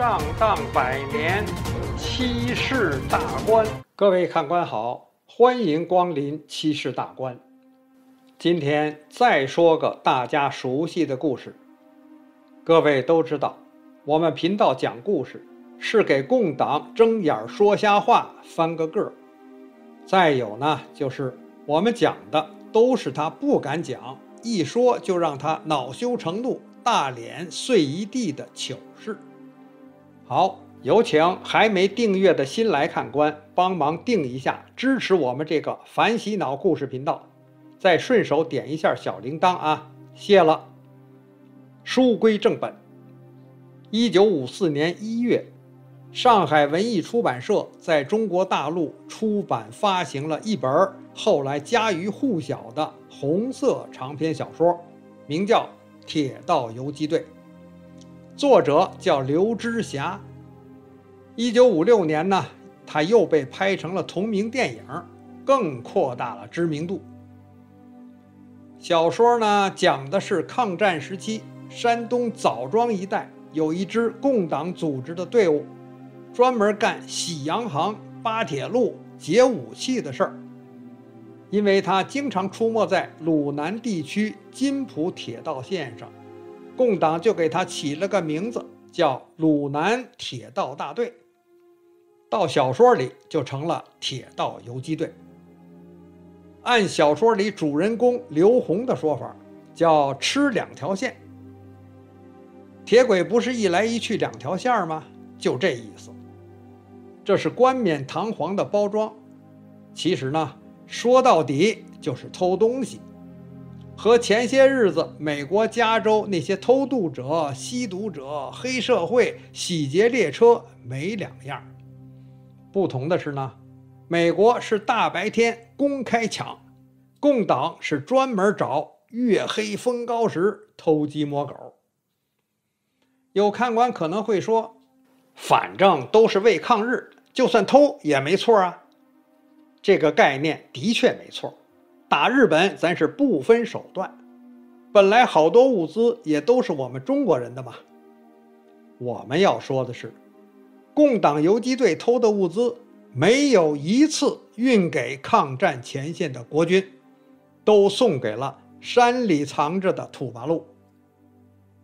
上当百年，七世大观。各位看官好，欢迎光临七世大观。今天再说个大家熟悉的故事。各位都知道，我们频道讲故事是给共党睁眼说瞎话，翻个个儿。再有呢，就是我们讲的都是他不敢讲，一说就让他恼羞成怒。大脸碎一地的糗事。好，有请还没订阅的新来看官帮忙订一下，支持我们这个反洗脑故事频道，再顺手点一下小铃铛啊，谢了。书归正本，一九五四年一月，上海文艺出版社在中国大陆出版发行了一本后来家喻户晓的红色长篇小说，名叫。铁道游击队，作者叫刘知霞。一九五六年呢，他又被拍成了同名电影，更扩大了知名度。小说呢，讲的是抗战时期山东枣庄一带有一支共党组织的队伍，专门干洗洋行、扒铁路、劫武器的事儿。因为他经常出没在鲁南地区津浦铁道线上，共党就给他起了个名字，叫鲁南铁道大队。到小说里就成了铁道游击队。按小说里主人公刘洪的说法，叫吃两条线。铁轨不是一来一去两条线吗？就这意思。这是冠冕堂皇的包装，其实呢。说到底就是偷东西，和前些日子美国加州那些偷渡者、吸毒者、黑社会洗劫列车没两样。不同的是呢，美国是大白天公开抢，共党是专门找月黑风高时偷鸡摸狗。有看官可能会说，反正都是为抗日，就算偷也没错啊。这个概念的确没错，打日本咱是不分手段，本来好多物资也都是我们中国人的嘛。我们要说的是，共党游击队偷的物资没有一次运给抗战前线的国军，都送给了山里藏着的土八路。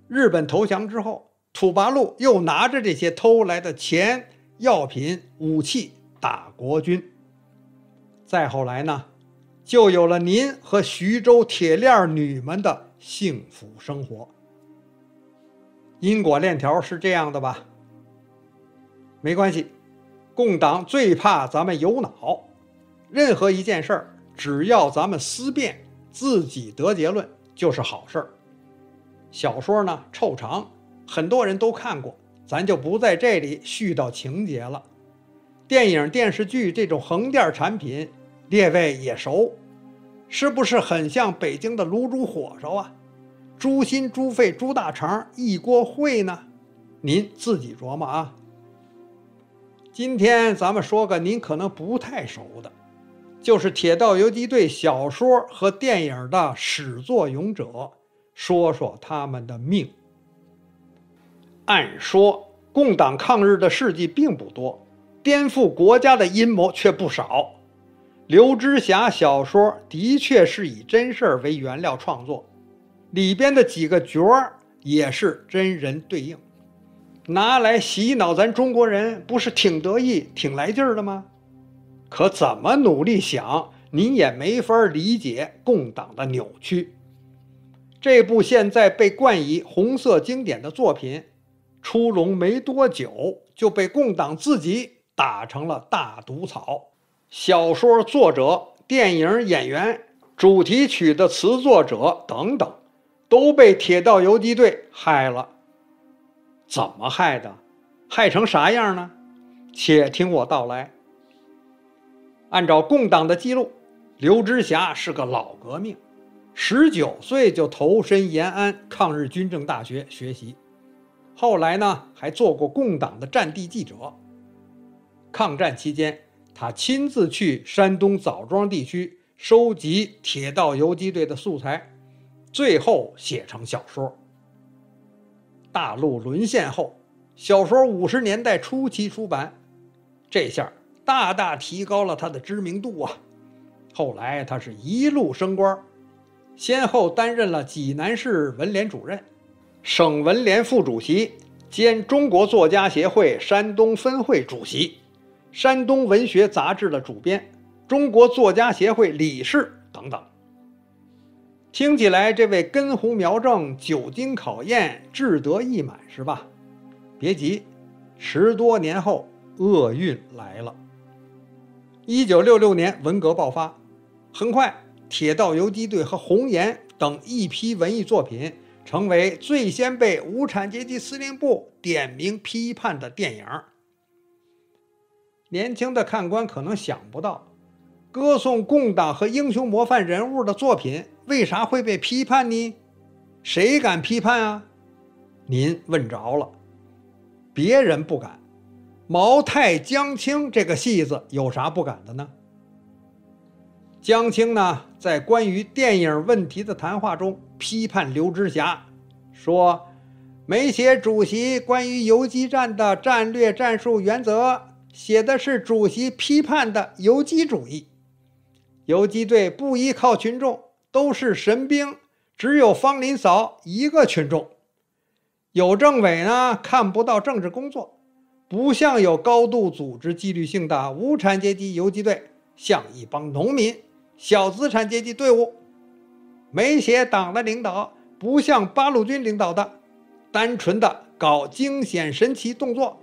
日本投降之后，土八路又拿着这些偷来的钱、药品、武器打国军。再后来呢，就有了您和徐州铁链女们的幸福生活。因果链条是这样的吧？没关系，共党最怕咱们有脑，任何一件事儿，只要咱们思辨，自己得结论就是好事儿。小说呢臭长，很多人都看过，咱就不在这里絮叨情节了。电影、电视剧这种横店产品，列位也熟，是不是很像北京的卤煮火烧啊？猪心、猪肺、猪大肠一锅烩呢？您自己琢磨啊。今天咱们说个您可能不太熟的，就是《铁道游击队》小说和电影的始作俑者，说说他们的命。按说，共党抗日的事迹并不多。颠覆国家的阴谋却不少。刘知霞小说的确是以真事儿为原料创作，里边的几个角儿也是真人对应，拿来洗脑咱中国人，不是挺得意、挺来劲儿的吗？可怎么努力想，您也没法理解共党的扭曲。这部现在被冠以红色经典的作品，出笼没多久就被共党自己。打成了大毒草，小说作者、电影演员、主题曲的词作者等等，都被铁道游击队害了。怎么害的？害成啥样呢？且听我道来。按照共党的记录，刘知霞是个老革命，十九岁就投身延安抗日军政大学学习，后来呢还做过共党的战地记者。抗战期间，他亲自去山东枣庄地区收集铁道游击队的素材，最后写成小说。大陆沦陷后，小说五十年代初期出版，这下大大提高了他的知名度啊。后来他是一路升官，先后担任了济南市文联主任、省文联副主席兼中国作家协会山东分会主席、山东文学杂志的主编、中国作家协会理事等等。听起来这位根红苗正、久经考验、志得意满是吧？别急，十多年后厄运来了。一九六六年文革爆发，很快《铁道游击队》和《红岩》等一批文艺作品成为最先被无产阶级司令部点名批判的电影。年轻的看官可能想不到，歌颂共党和英雄模范人物的作品。为啥会被批判呢？谁敢批判啊？您问着了，别人不敢。毛太江青这个戏子有啥不敢的呢？江青呢，在关于电影问题的谈话中批判刘知霞，说没写主席关于游击战的战略战术原则，写的是主席批判的游击主义。游击队不依靠群众。都是神兵，只有方林嫂一个群众。有政委呢，看不到政治工作，不像有高度组织纪律性的无产阶级游击队，像一帮农民、小资产阶级队伍。没写党的领导，不像八路军领导的，单纯的搞惊险神奇动作，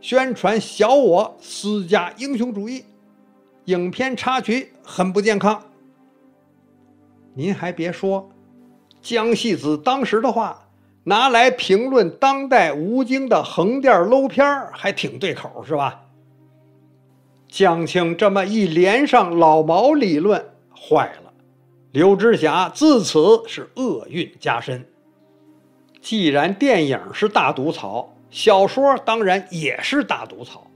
宣传小我私家英雄主义，影片插曲很不健康。您还别说，江戏子当时的话拿来评论当代吴京的横店搂片还挺对口，是吧？江青这么一连上老毛理论，坏了，刘知霞自此是厄运加深。既然电影是大毒草，小说当然也是大毒草，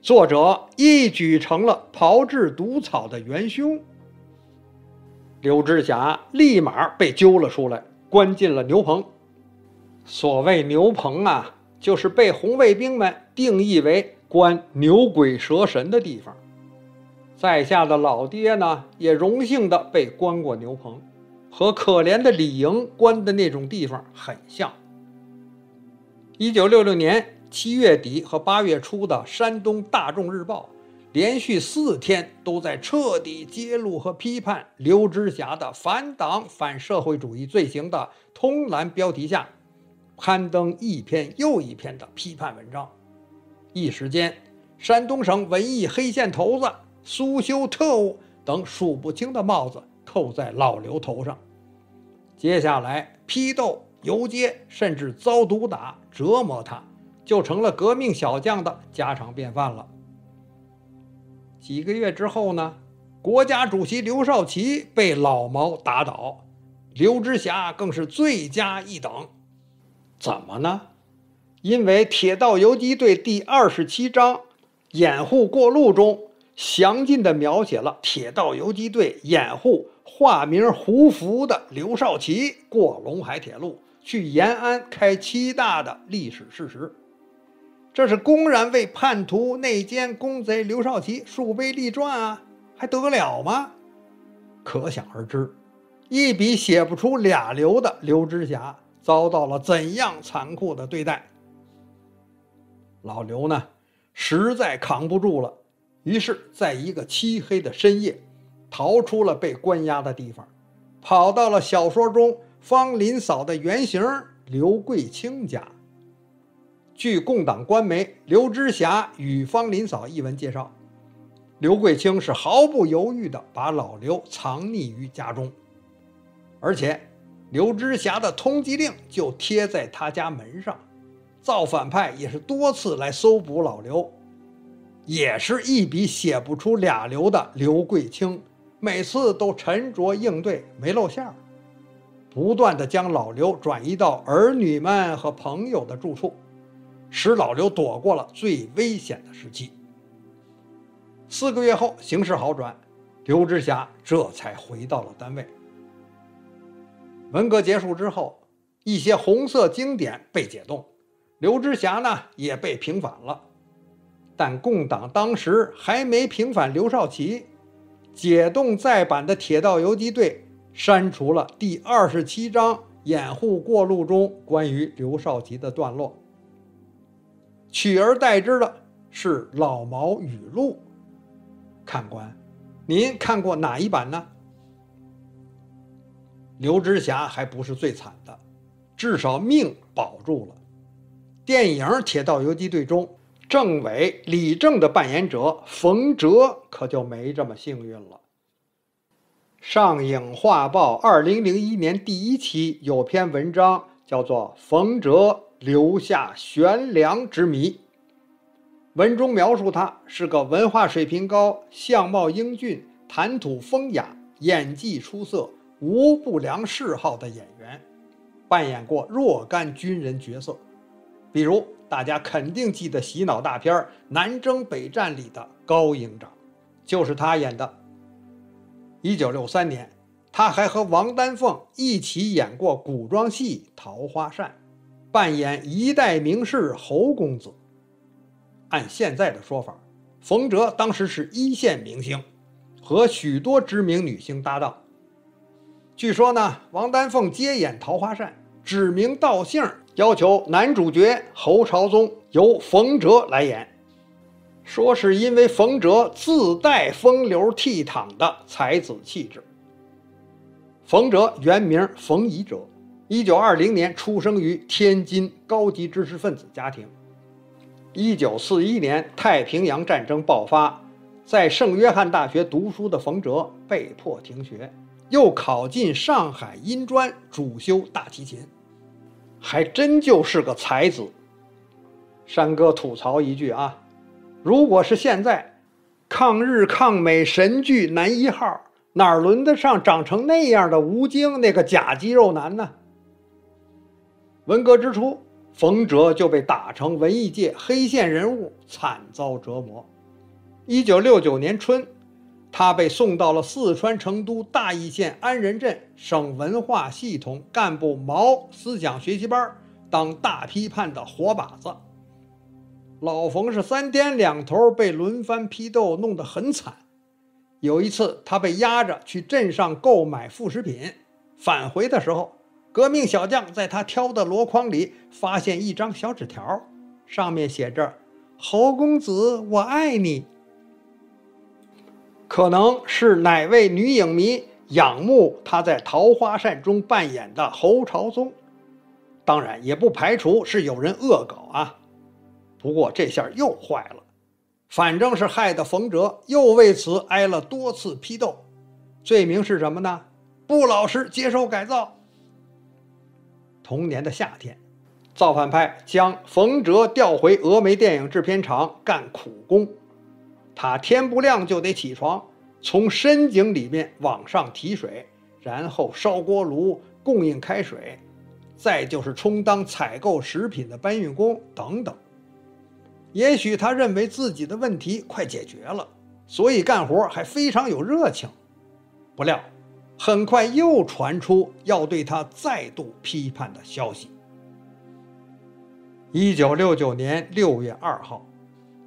作者一举成了炮制毒草的元凶。刘知霞立马被揪了出来，关进了牛棚。所谓牛棚啊，就是被红卫兵们定义为关牛鬼蛇神的地方。在下的老爹呢，也荣幸的被关过牛棚，和可怜的李莹关的那种地方很像。一九六六年七月底和八月初的《山东大众日报》。连续四天都在彻底揭露和批判刘知霞的反党反社会主义罪行的通栏标题下，刊登一篇又一篇的批判文章。一时间，山东省文艺黑线头子、苏修特务等数不清的帽子扣在老刘头上。接下来，批斗、游街，甚至遭毒打、折磨他，就成了革命小将的家常便饭了。几个月之后呢，国家主席刘少奇被老毛打倒，刘知霞更是罪加一等。怎么呢？因为《铁道游击队》第二十七章“掩护过路”中，详尽地描写了铁道游击队掩护化名胡福的刘少奇过陇海铁路去延安开七大的历史事实。这是公然为叛徒、内奸、公贼刘少奇树碑立传啊，还得了吗？可想而知，一笔写不出俩刘的刘知霞遭到了怎样残酷的对待。老刘呢，实在扛不住了，于是在一个漆黑的深夜，逃出了被关押的地方，跑到了小说中方林嫂的原型刘桂清家。据共党官媒《刘知霞与方林嫂》一文介绍，刘桂清是毫不犹豫地把老刘藏匿于家中，而且刘知霞的通缉令就贴在他家门上。造反派也是多次来搜捕老刘，也是一笔写不出俩刘的刘桂清，每次都沉着应对，没露馅儿，不断地将老刘转移到儿女们和朋友的住处。使老刘躲过了最危险的时期。四个月后，形势好转，刘知霞这才回到了单位。文革结束之后，一些红色经典被解冻，刘知霞呢也被平反了。但共党当时还没平反刘少奇，解冻再版的铁道游击队删除了第二十七章掩护过路中关于刘少奇的段落，取而代之的是老毛语录。看官，您看过哪一版呢？刘知霞还不是最惨的，至少命保住了。电影《铁道游击队》中。政委李正的扮演者冯哲可就没这么幸运了。上影画报二零零一年第一期有篇文章，叫做《冯哲留下悬梁之谜》。文中描述他是个文化水平高、相貌英俊、谈吐风雅、演技出色、无不良嗜好的演员，扮演过若干军人角色，比如。大家肯定记得洗脑大片《南征北战》里的高营长，就是他演的。一九六三年，他还和王丹凤一起演过古装戏《桃花扇》，扮演一代名士侯公子。按现在的说法，冯哲当时是一线明星，和许多知名女星搭档。据说呢，王丹凤接演《桃花扇》，指名道姓。要求男主角侯朝宗由冯哲来演，说是因为冯哲自带风流倜傥的才子气质。冯哲原名冯仪哲，一九二零年出生于天津高级知识分子家庭。一九四一年太平洋战争爆发，在圣约翰大学读书的冯哲被迫停学，又考进上海音专主修大提琴。还真就是个才子。山哥吐槽一句啊，如果是现在，抗日抗美神剧男一号，哪轮得上长成那样的吴京那个假肌肉男呢？文革之初，冯哲就被打成文艺界黑线人物，惨遭折磨。一九六九年春。他被送到了四川成都大邑县安仁镇省文化系统干部毛思想学习班当大批判的活靶子。老冯是三天两头被轮番批斗，弄得很惨。有一次，他被押着去镇上购买副食品，返回的时候，革命小将在他挑的箩筐里发现一张小纸条，上面写着：“侯公子，我爱你。”可能是哪位女影迷仰慕他在《桃花扇》中扮演的侯朝宗，当然也不排除是有人恶搞啊。不过这下又坏了，反正是害得冯哲又为此挨了多次批斗，罪名是什么呢？不老实接受改造。同年的夏天，造反派将冯哲调回峨眉电影制片厂干苦工。他天不亮就得起床，从深井里面往上提水，然后烧锅炉供应开水，再就是充当采购食品的搬运工等等。也许他认为自己的问题快解决了，所以干活还非常有热情。不料，很快又传出要对他再度批判的消息。一九六九年六月二号。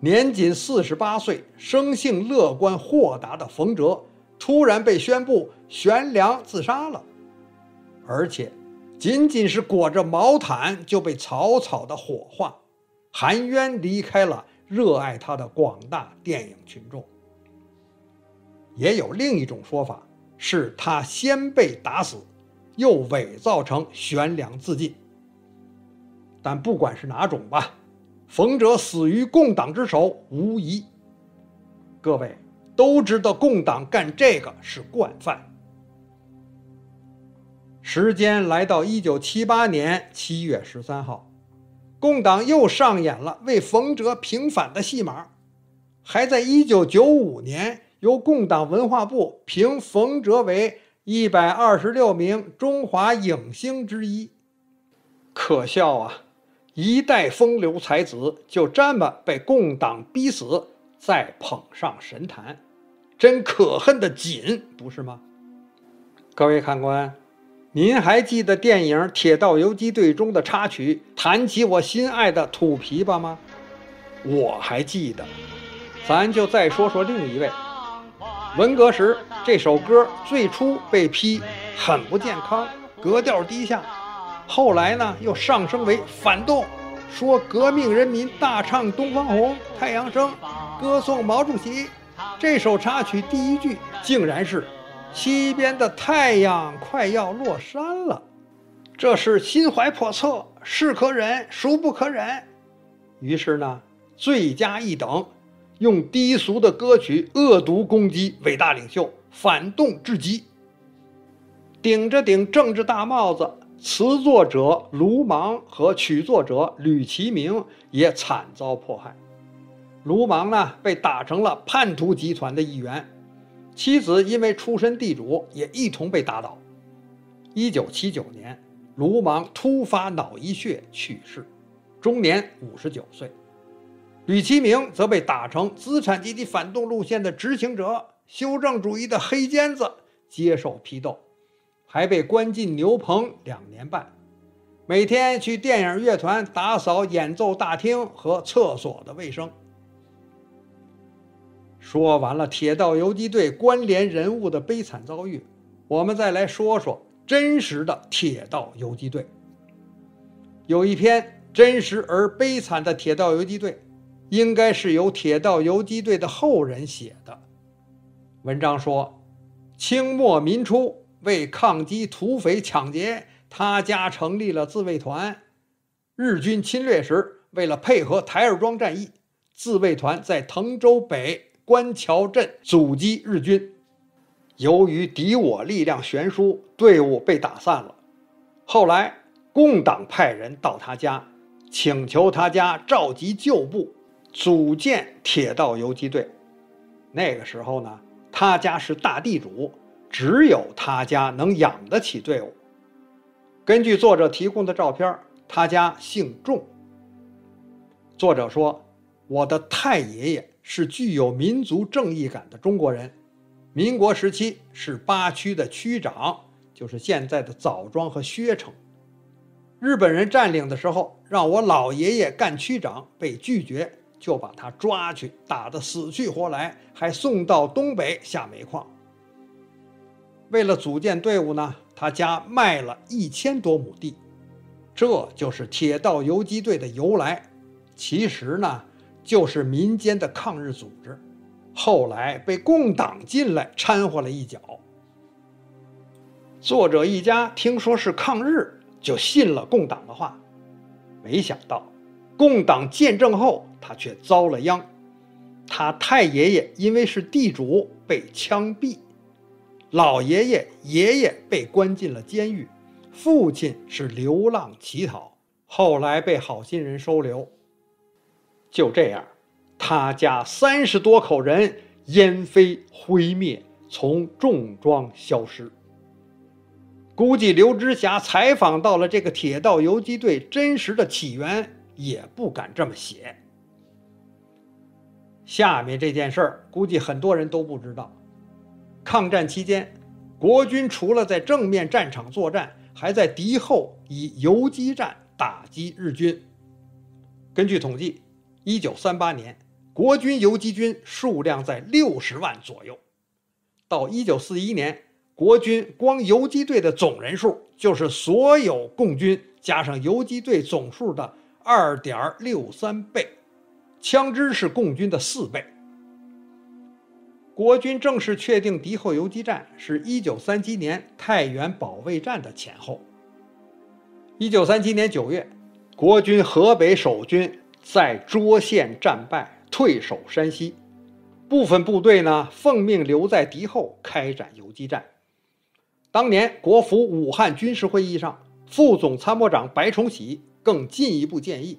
年仅四十八岁、生性乐观豁达的冯哲，突然被宣布悬梁自杀了，而且仅仅是裹着毛毯就被草草的火化，含冤离开了热爱他的广大电影群众。也有另一种说法，是他先被打死，又伪造成悬梁自尽。但不管是哪种吧。冯哲死于共党之手无疑，各位都知道共党干这个是惯犯。时间来到一九七八年七月十三号，共党又上演了为冯哲平反的戏码，还在一九九五年由共党文化部评冯哲为一百二十六名中华影星之一，可笑啊！一代风流才子就这么被共党逼死，再捧上神坛，真可恨的紧，不是吗？各位看官，您还记得电影《铁道游击队》中的插曲《弹起我心爱的土琵琶》吗？我还记得。咱就再说说另一位。文革时，这首歌最初被批很不健康，格调低下。后来呢，又上升为反动，说革命人民大唱东方红、太阳升，歌颂毛主席。这首插曲第一句竟然是“西边的太阳快要落山了”，这是心怀叵测，是可忍，孰不可忍？于是呢，罪加一等，用低俗的歌曲恶毒攻击伟大领袖，反动至极。顶着顶政治大帽子。词作者卢芒和曲作者吕其明也惨遭迫害。卢芒呢，被打成了叛徒集团的一员，妻子因为出身地主，也一同被打倒。一九七九年，卢芒突发脑溢血去世，终年五十九岁。吕其明则被打成资产阶级反动路线的执行者，修正主义的黑尖子，接受批斗。还被关进牛棚两年半，每天去电影乐团打扫演奏大厅和厕所的卫生。说完了铁道游击队关联人物的悲惨遭遇，我们再来说说真实的铁道游击队。有一篇真实而悲惨的铁道游击队，应该是由铁道游击队的后人写的。文章说，清末民初。为抗击土匪抢劫，他家成立了自卫团。日军侵略时，为了配合台儿庄战役，自卫团在滕州北关桥镇阻击日军。由于敌我力量悬殊，队伍被打散了。后来，共党派人到他家，请求他家召集旧部，组建铁道游击队。那个时候呢，他家是大地主。只有他家能养得起队伍。根据作者提供的照片，他家姓仲。作者说：“我的太爷爷是具有民族正义感的中国人，民国时期是八区的区长，就是现在的枣庄和薛城。日本人占领的时候，让我老爷爷干区长，被拒绝，就把他抓去，打得死去活来，还送到东北下煤矿。”为了组建队伍呢，他家卖了一千多亩地，这就是铁道游击队的由来。其实呢，就是民间的抗日组织，后来被共党进来掺和了一脚。作者一家听说是抗日，就信了共党的话，没想到共党建政后，他却遭了殃。他太爷爷因为是地主，被枪毙。老爷爷、爷爷被关进了监狱，父亲是流浪乞讨，后来被好心人收留。就这样，他家三十多口人烟飞灰灭，从重装消失。估计刘知霞采访到了这个铁道游击队真实的起源，也不敢这么写。下面这件事儿，估计很多人都不知道。抗战期间，国军除了在正面战场作战，还在敌后以游击战打击日军。根据统计，1938年国军游击军数量在60万左右。到1941年，国军光游击队的总人数就是所有共军加上游击队总数的2.63倍，枪支是共军的四倍。国军正式确定敌后游击战是一九三七年太原保卫战的前后。一九三七年九月，国军河北守军在涿县战败，退守山西，部分部队呢奉命留在敌后开展游击战。当年国府武汉军事会议上，副总参谋长白崇禧更进一步建议，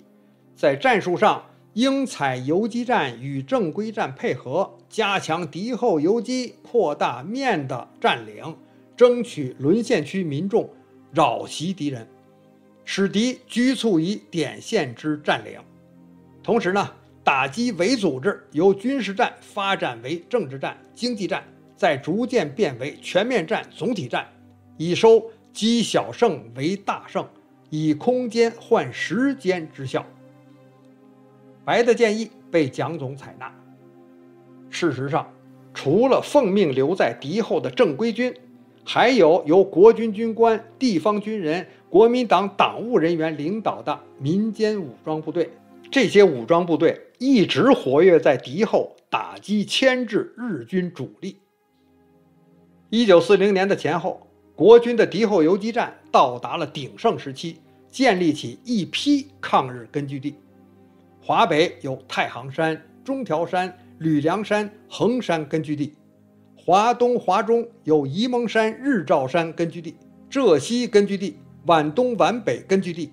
在战术上。应采游击战与正规战配合，加强敌后游击，扩大面的占领，争取沦陷区民众扰袭敌人，使敌拘促于点线之占领。同时呢，打击伪组织由军事战发展为政治战、经济战，再逐渐变为全面战、总体战，以收积小胜为大胜，以空间换时间之效。白的建议被蒋总采纳。事实上，除了奉命留在敌后的正规军，还有由国军军官、地方军人、国民党党务人员领导的民间武装部队。这些武装部队一直活跃在敌后，打击牵制日军主力。一九四零年的前后，国军的敌后游击战到达了鼎盛时期，建立起一批抗日根据地。华北有太行山、中条山、吕梁山、衡山根据地；华东、华中有沂蒙山、日照山根据地、浙西根据地、皖东、皖北根据地。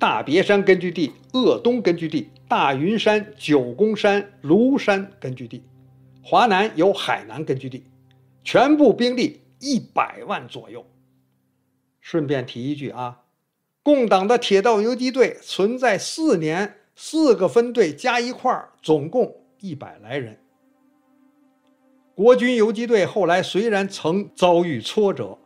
大别山根据地、鄂东根据地、大云山、九宫山、庐山根据地，华南有海南根据地，全部兵力一百万左右。顺便提一句啊，共党的铁道游击队存在四年，四个分队加一块，总共一百来人。国军游击队后来虽然曾遭遇挫折，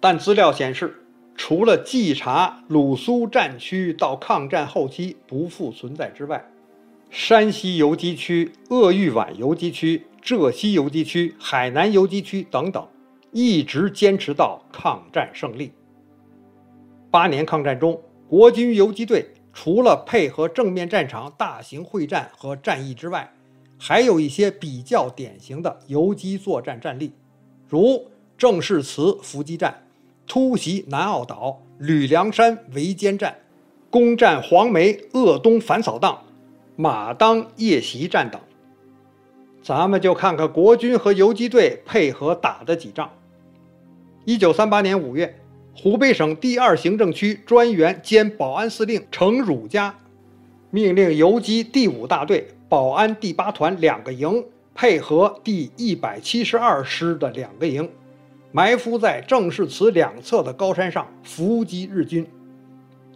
但资料显示。除了稽查鲁苏战区到抗战后期不复存在之外，山西游击区、鄂豫皖游击区、浙西游击区、海南游击区等等，一直坚持到抗战胜利。八年抗战中，国军游击队除了配合正面战场大型会战和战役之外，还有一些比较典型的游击作战战例，如郑士慈伏击战。突袭南澳岛、吕梁山围歼战，攻占黄梅、鄂东反扫荡、马当夜袭战等。咱们就看看国军和游击队配合打的几仗。一九三八年五月，湖北省第二行政区专员兼保安司令程汝嘉，命令游击第五大队、保安第八团两个营，配合第一百七十二师的两个营。埋伏在郑士祠两侧的高山上伏击日军，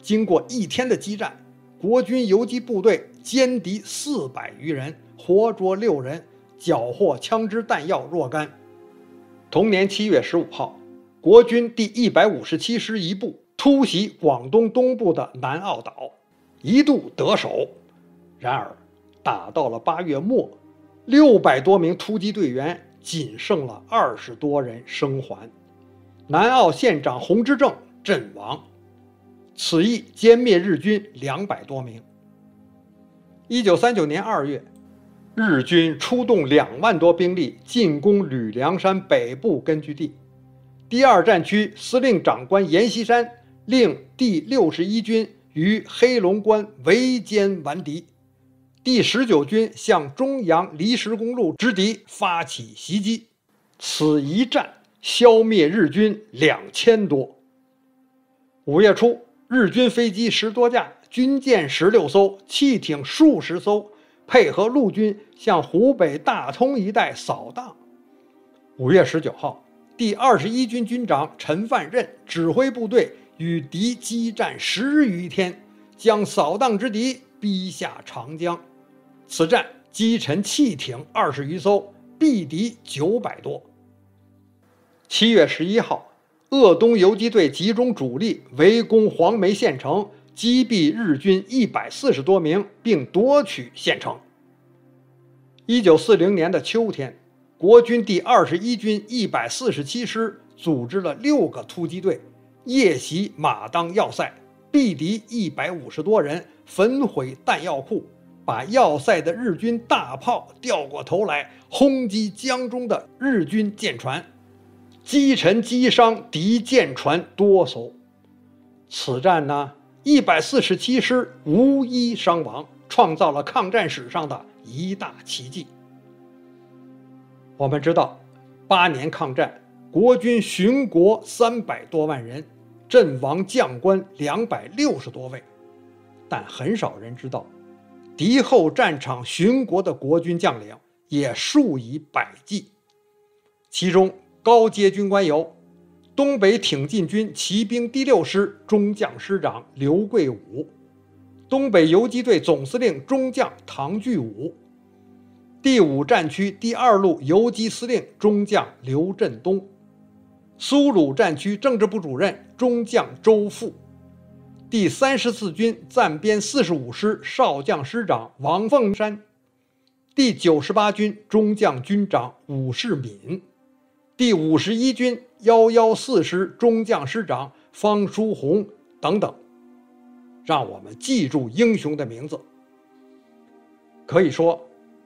经过一天的激战，国军游击部队歼敌四百余人，活捉六人，缴获枪支弹药若干。同年七月十五号，国军第一百五十七师一部突袭广东东部的南澳岛，一度得手。然而，打到了八月末，六百多名突击队员。仅剩了二十多人生还，南澳县长洪之正阵亡，此役歼灭日军两百多名。一九三九年二月，日军出动两万多兵力进攻吕梁山北部根据地，第二战区司令长官阎锡山令第六十一军于黑龙关围歼顽敌。第十九军向中阳离石公路之敌发起袭击，此一战消灭日军两千多。五月初，日军飞机十多架，军舰十六艘，汽艇数十艘，配合陆军向湖北大通一带扫荡。五月十九号，第二十一军军长陈范任指挥部队与敌激战十余天，将扫荡之敌逼下长江。此战击沉汽艇二十余艘，毙敌九百多。七月十一号，鄂东游击队集中主力围攻黄梅县城，击毙日军一百四十多名，并夺取县城。一九四零年的秋天，国军第二十一军一百四十七师组织了六个突击队，夜袭马当要塞，毙敌一百五十多人，焚毁弹药库。把要塞的日军大炮调过头来轰击江中的日军舰船，击沉击伤敌舰船多艘。此战呢，一百四十七师无一伤亡，创造了抗战史上的一大奇迹。我们知道，八年抗战，国军殉国三百多万人，阵亡将官两百六十多位，但很少人知道。敌后战场殉国的国军将领也数以百计，其中高阶军官有东北挺进军骑兵第六师中将师长刘贵武，东北游击队总司令中将唐聚武，第五战区第二路游击司令中将刘振东，苏鲁战区政治部主任中将周富，第三十四军暂编四十五师少将师长王凤山，第九十八军中将军长武世敏，第五十一军幺幺四师中将师长方书鸿等等，让我们记住英雄的名字。可以说，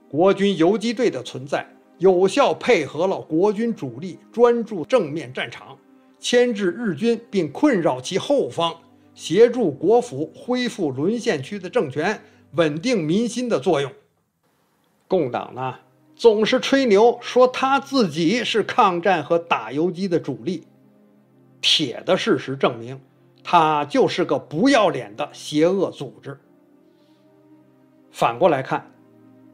国军游击队的存在。有效配合了国军主力专注正面战场，牵制日军并困扰其后方，协助国府恢复沦陷区的政权，稳定民心的作用。共党呢，总是吹牛说他自己是抗战和打游击的主力，铁的事实证明，他就是个不要脸的邪恶组织。反过来看。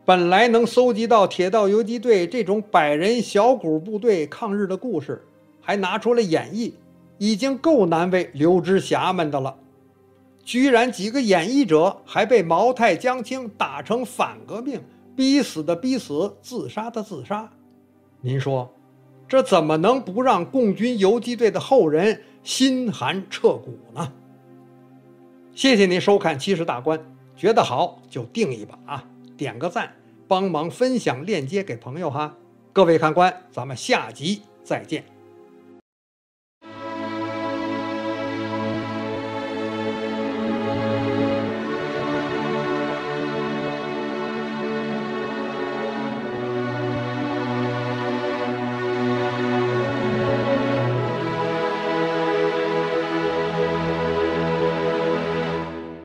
本来能搜集到铁道游击队这种百人小股部队抗日的故事，还拿出来演绎，已经够难为刘知侠们的了。居然几个演绎者还被毛太、江青打成反革命，逼死的逼死，自杀的自杀。您说，这怎么能不让共军游击队的后人心寒彻骨呢？谢谢您收看《七十大观》，觉得好就定一把啊！点个赞，帮忙分享链接给朋友哈！各位看官，咱们下集再见。